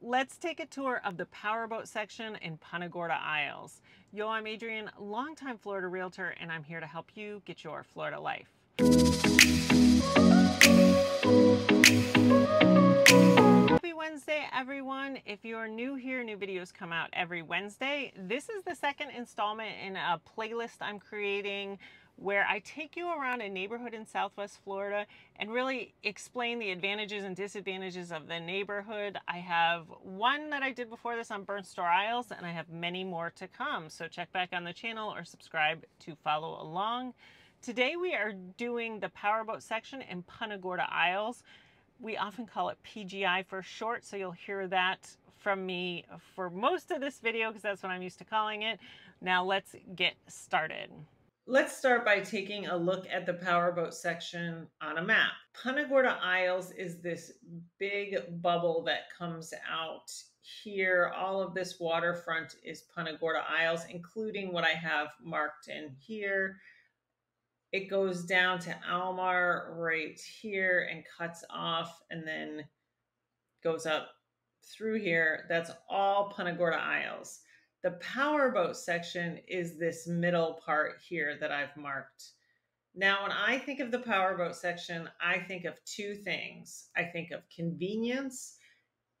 Let's take a tour of the powerboat section in Punta Gorda Isles. Yo, I'm Adrienne, longtime Florida realtor, and I'm here to help you get your Florida life. Happy Wednesday, everyone. If you're new here, new videos come out every Wednesday. This is the second installment in a playlist I'm creating where I take you around a neighborhood in Southwest Florida and really explain the advantages and disadvantages of the neighborhood. I have one that I did before this on Burnt Store Isles, and I have many more to come. So check back on the channel or subscribe to follow along. Today we are doing the powerboat section in Punta Gorda Isles. We often call it PGI for short, so you'll hear that from me for most of this video because that's what I'm used to calling it. Now let's get started. Let's start by taking a look at the powerboat section on a map. Punta Gorda Isles is this big bubble that comes out here. All of this waterfront is Punta Gorda Isles, including what I have marked in here. It goes down to Almar right here and cuts off and then goes up through here. That's all Punta Gorda Isles. The powerboat section is this middle part here that I've marked. Now, when I think of the powerboat section, I think of two things. I think of convenience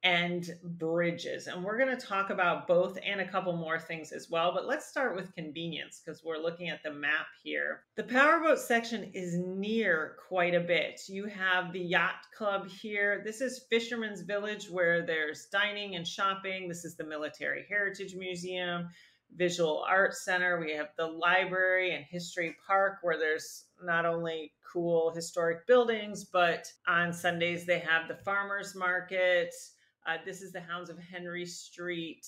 and bridges. And we're going to talk about both and a couple more things as well. But let's start with convenience because we're looking at the map here. The powerboat section is near quite a bit. You have the yacht club here. This is Fisherman's Village where there's dining and shopping. This is the Military Heritage Museum. Visual Arts Center. We have the library and history park where there's not only cool historic buildings, but on Sundays they have the farmers market, uh, this is the Hounds of Henry Street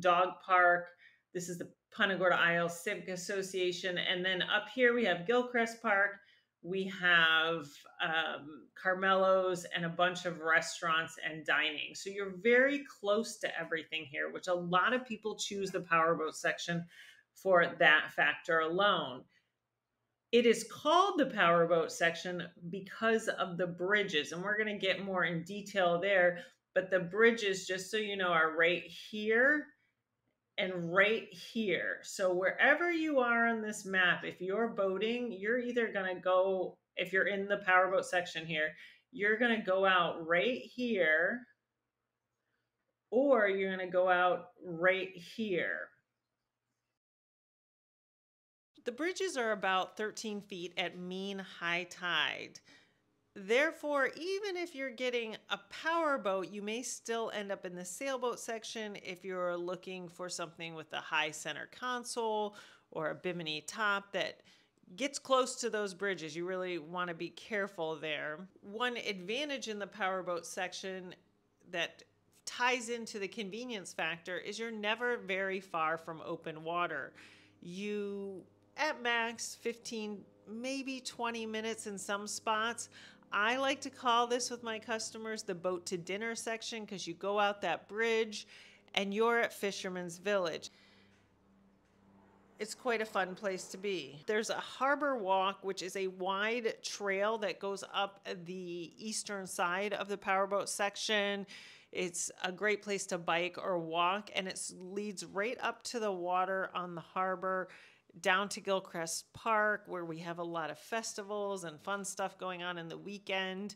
Dog Park. This is the Punta Gorda Isle Civic Association. And then up here we have Gilchrist Park. We have um, Carmelo's and a bunch of restaurants and dining. So you're very close to everything here, which a lot of people choose the powerboat section for that factor alone. It is called the powerboat section because of the bridges, and we're going to get more in detail there but the bridges, just so you know, are right here and right here. So wherever you are on this map, if you're boating, you're either going to go, if you're in the powerboat section here, you're going to go out right here or you're going to go out right here. The bridges are about 13 feet at mean high tide. Therefore, even if you're getting a power boat, you may still end up in the sailboat section if you're looking for something with a high center console or a bimini top that gets close to those bridges. You really want to be careful there. One advantage in the powerboat section that ties into the convenience factor is you're never very far from open water. You at max 15 maybe 20 minutes in some spots I like to call this with my customers the boat to dinner section because you go out that bridge and you're at Fisherman's Village. It's quite a fun place to be. There's a harbor walk, which is a wide trail that goes up the eastern side of the powerboat section. It's a great place to bike or walk, and it leads right up to the water on the harbor down to Gilchrist Park, where we have a lot of festivals and fun stuff going on in the weekend.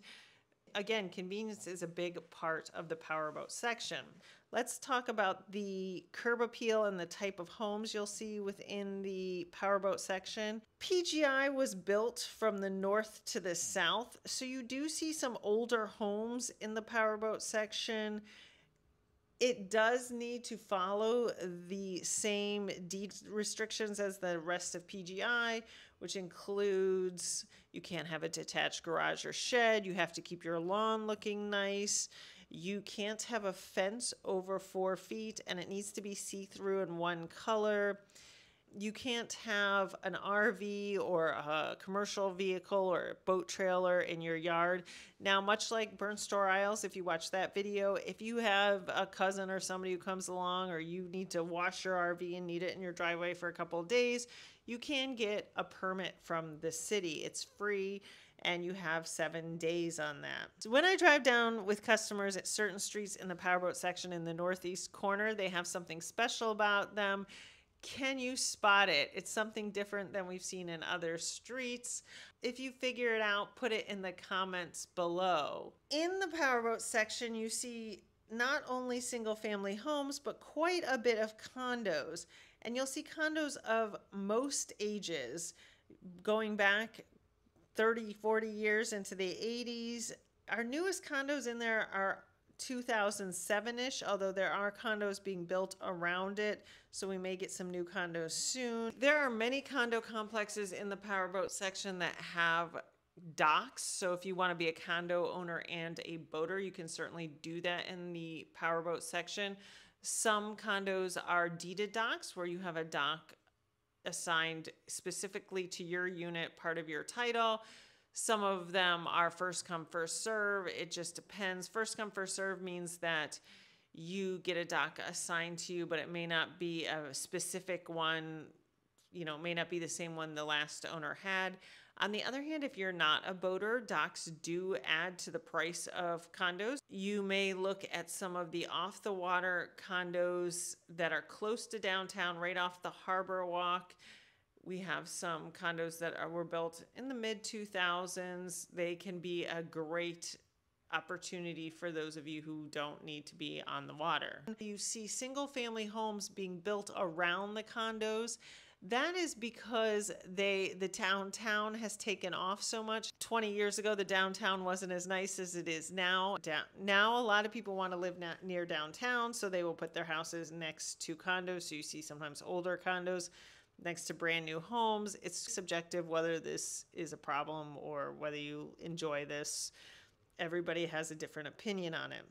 Again, convenience is a big part of the powerboat section. Let's talk about the curb appeal and the type of homes you'll see within the powerboat section. PGI was built from the north to the south, so you do see some older homes in the powerboat section it does need to follow the same deed restrictions as the rest of PGI, which includes you can't have a detached garage or shed, you have to keep your lawn looking nice, you can't have a fence over four feet, and it needs to be see through in one color you can't have an RV or a commercial vehicle or a boat trailer in your yard. Now, much like Burnt Store Isles, if you watch that video, if you have a cousin or somebody who comes along or you need to wash your RV and need it in your driveway for a couple of days, you can get a permit from the city. It's free and you have seven days on that. So when I drive down with customers at certain streets in the powerboat section in the northeast corner, they have something special about them. Can you spot it? It's something different than we've seen in other streets. If you figure it out, put it in the comments below. In the powerboat section, you see not only single family homes, but quite a bit of condos. And you'll see condos of most ages going back 30, 40 years into the 80s. Our newest condos in there are 2007 ish, although there are condos being built around it. So we may get some new condos soon. There are many condo complexes in the powerboat section that have docks. So if you want to be a condo owner and a boater, you can certainly do that in the powerboat section. Some condos are deeded docks where you have a dock assigned specifically to your unit, part of your title. Some of them are first come, first serve. It just depends. First come, first serve means that you get a dock assigned to you, but it may not be a specific one, you know, may not be the same one the last owner had. On the other hand, if you're not a boater, docks do add to the price of condos. You may look at some of the off the water condos that are close to downtown, right off the harbor walk. We have some condos that are, were built in the mid 2000s. They can be a great opportunity for those of you who don't need to be on the water. You see single family homes being built around the condos. That is because they the downtown has taken off so much. 20 years ago the downtown wasn't as nice as it is now. Down, now a lot of people want to live na- near downtown so they will put their houses next to condos. So you see sometimes older condos next to brand new homes. It's subjective whether this is a problem or whether you enjoy this. Everybody has a different opinion on it.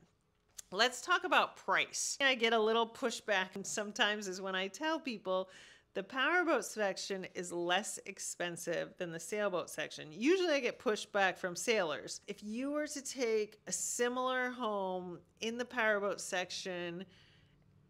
Let's talk about price. I get a little pushback sometimes is when I tell people the powerboat section is less expensive than the sailboat section. Usually I get pushback from sailors. If you were to take a similar home in the powerboat section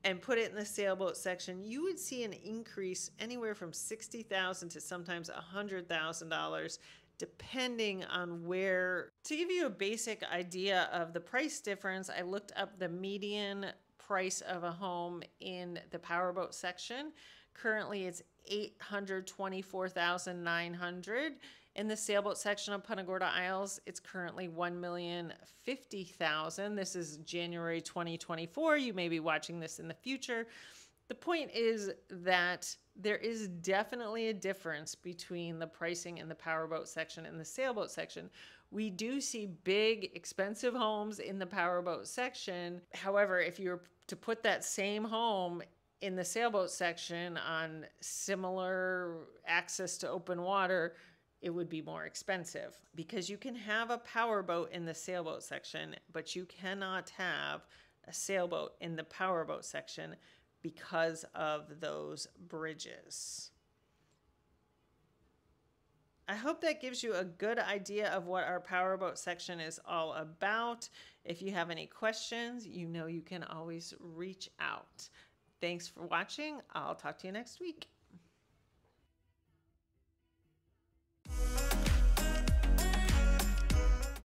and put it in the sailboat section, you would see an increase anywhere from 60,000 to sometimes $100,000 depending on where. To give you a basic idea of the price difference, I looked up the median price of a home in the powerboat section Currently, it's 824,900. In the sailboat section of Punta Gorda Isles, it's currently 1,050,000. This is January 2024. You may be watching this in the future. The point is that there is definitely a difference between the pricing in the powerboat section and the sailboat section. We do see big, expensive homes in the powerboat section. However, if you were to put that same home in the sailboat section on similar access to open water, it would be more expensive because you can have a powerboat in the sailboat section, but you cannot have a sailboat in the powerboat section because of those bridges. I hope that gives you a good idea of what our powerboat section is all about. If you have any questions, you know you can always reach out. Thanks for watching. I'll talk to you next week.